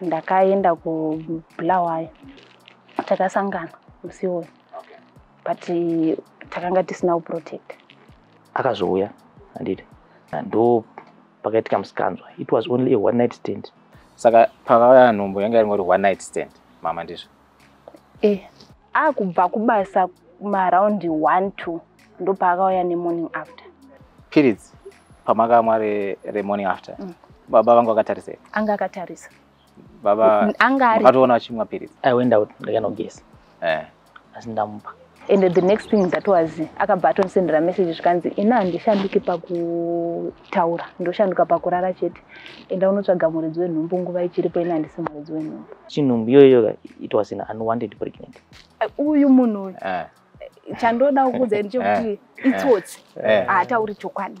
ndakaenda kubulawayo takasangana musi uyu but eh, takanga tisina kuprotect akazouya handiti ndo pakaitika musikanzwa it was only a one night stand saka pakauya nhombo yanga iringori one night stand mama ndizvo e akubva kubasa maraundi one two ndo paakauya nemorning after periods pamakamwa remorning after mm. baba vangu akatarisei anga akatarisa baba angariatoona achimwa piritsi i went out ndakanogesa eh. asi ndamupa and the next thing that was akabva atonisendera meseji zvikanzi ina handishandiki pakutaura ndoshanduka pakurara chete enda unotsvaga muridzi wenhumbu nguva ichiripo ina handisi muridzi wenhumbu chinhumbu iyoyo it was an unwanted pregnant uyu munhu eh. chandoda kukudza ndechekuti eh. itsotsi haatauri chokwadi